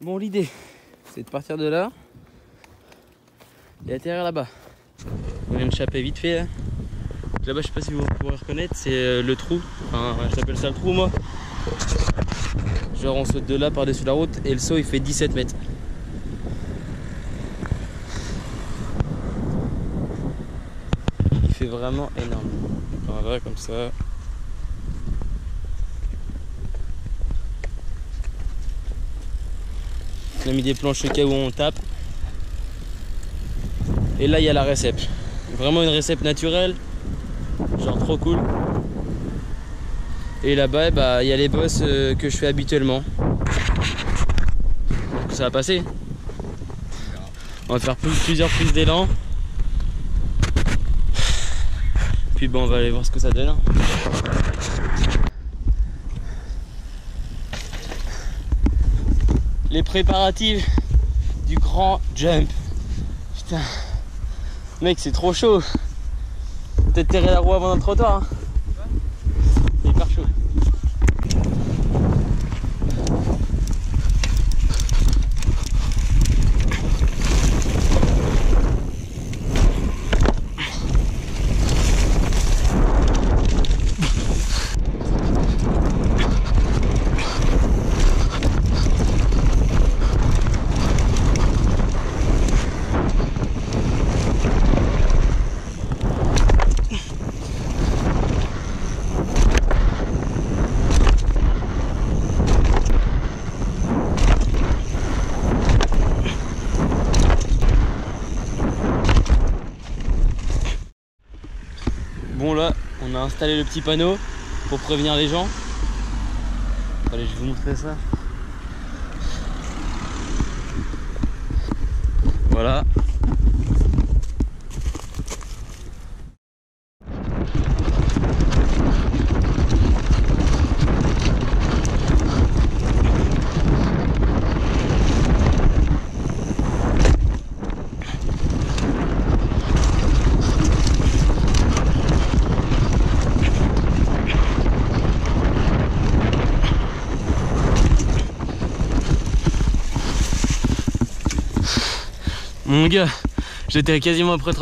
Bon, l'idée, c'est de partir de là et atterrir là-bas. On vient de chaper vite fait. Là, là-bas, je sais pas si vous pourrez reconnaître, c'est euh, le trou. Enfin, je l'appelle ça le trou, moi. Genre, on saute de là par-dessus la route et le saut il fait 17 mètres. Il fait vraiment énorme. On va comme ça. On a mis des planches au cas où on tape. Et là, il y a la récep. Vraiment une récep naturelle. Genre trop cool. Et là-bas, bah, il y a les bosses euh, que je fais habituellement. Ça va passer. On va faire plusieurs prises d'élan. Puis bon, on va aller voir ce que ça donne. Préparatifs du grand jump. Putain. Mec, c'est trop chaud. Peut-être terrer la roue avant notre trottoir. Hein. Installer le petit panneau pour prévenir les gens. Allez, je vais vous montrer ça. Voilà, Mon gars, j'étais quasiment après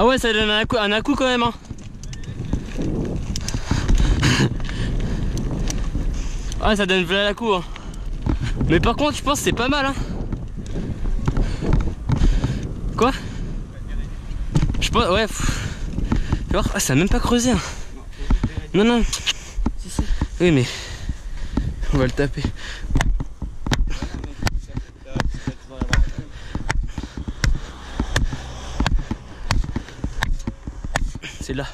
Ah ouais, ça donne un coup, un coup quand même. Hein. ah, ça donne plein la coup. Hein. Mais par contre, je pense que c'est pas mal. Hein. Quoi Je pense, ouais. Ah, ça a même pas creusé. Hein. Non, non. Oui, mais on va le taper. c'est là.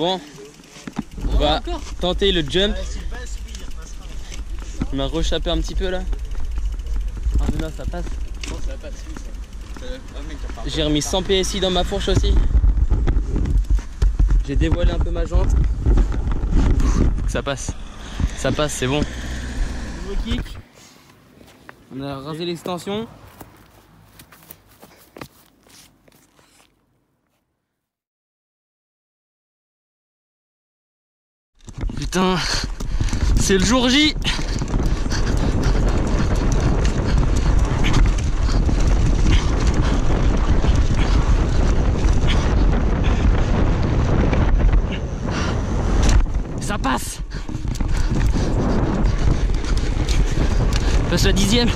Bon, on va tenter le jump. On m'a rechappé un petit peu là. Ah. J'ai remis 100 PSI dans ma fourche aussi. J'ai dévoilé un peu ma jante. Ça passe. Ça passe, c'est bon. On a rasé l'extension. putain, c'est le jour J. Ça passe. Passe la dixième.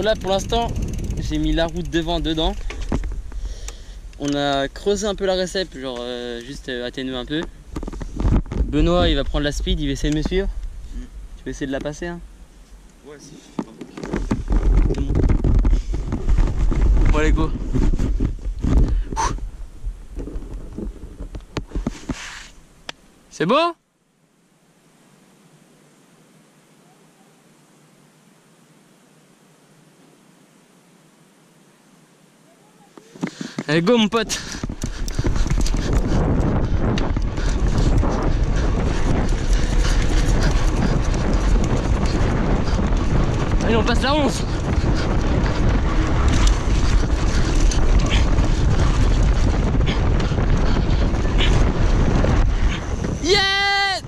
Voilà pour l'instant j'ai mis la route devant dedans. On a creusé un peu la récepte, genre euh, juste euh, atténuer un peu. Benoît il va prendre la speed, il va essayer de me suivre. Mm. Tu vas essayer de la passer hein Ouais, si. C'est bon. Bon allez go C'est beau? Allez go mon pote. Allez on passe la 11 Yeah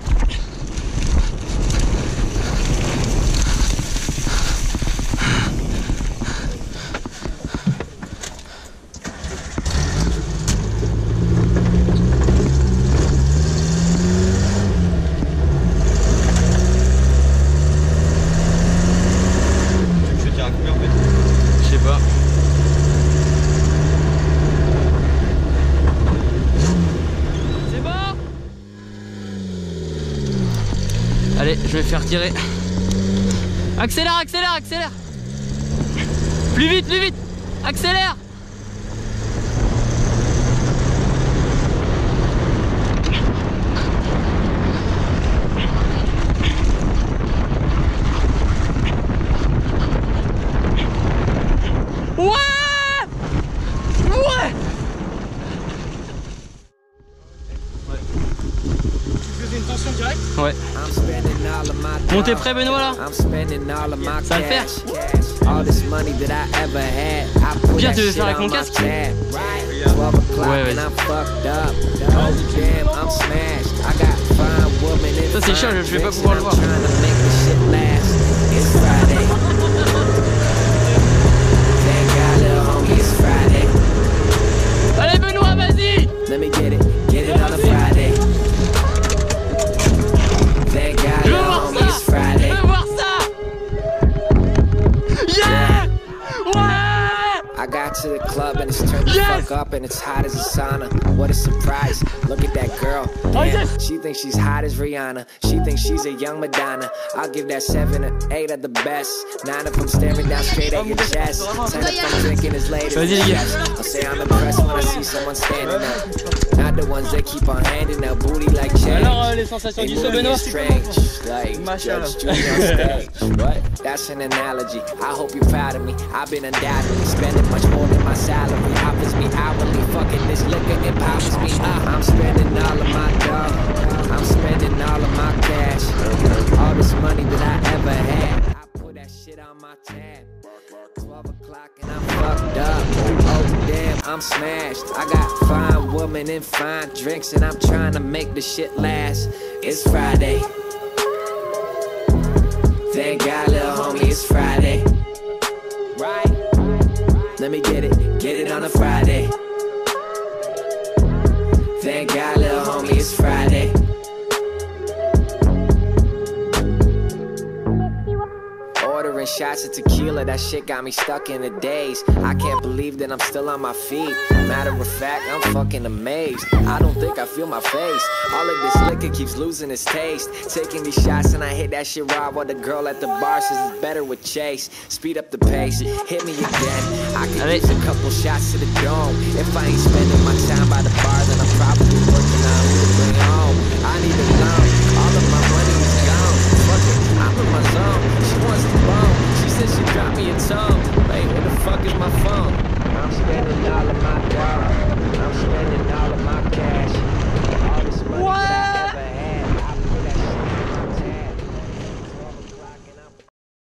Tu me fais dire à combien en fait Je sais pas. C'est bon Allez, je vais faire tirer. Accélère, accélère, accélère. Plus vite, plus vite. Accélère Bon, t'es prêt Benoît là I'm spending all of my Ça va le faire cash. All this money that I ever had. I put Bien, tu veux faire avec on mon casque tab. 12 o'clock Ouais, vas-y. and I'm fucked up. Oh damn, I'm smashed. I got fine woman in Ça, c'est chiant, je vais pas pouvoir le voir. Up and it's hot as a sauna. What a surprise. Look at that girl. Damn, yes! She thinks she's hot as Rihanna. She thinks she's a young Madonna. I'll give that seven or eight of the best. Nine of them staring down straight at your chest. Ten of them drinking his latest. Vas-y, les gars. I'll say I'm impressed when I see someone standing up. Not the ones that keep on handing out booty like change. Alors les sensations du saut Benoît Strange, like Mashallah. Judge Judy. What? That's an analogy. I hope you're proud of me. I've been undoubtedly spending much more than my salary. Offers me hourly, fucking this liquor empowers me. Uh, I'm spending all of my dough. I'm spending all of my cash. All this money that I ever had. Shit on my tab. 12 o'clock and I'm fucked up. Oh damn, I'm smashed. I got fine woman and fine drinks, and I'm trying to make the shit last. It's Friday. Thank God, little homie, it's Friday. Right? Let me get it, get it on a Friday. Thank God, little homie, it's Friday. Shots of tequila, that shit got me stuck in a daze. I can't believe that I'm still on my feet. Matter of fact, I'm fucking amazed. I don't think I feel my face. All of this liquor keeps losing its taste. Taking these shots and I hit that shit raw while the girl at the bar says it's better with Chase. Speed up the pace, hit me again. I could use a couple shots to the dome. If I ain't spending my time by the bar, then I'm probably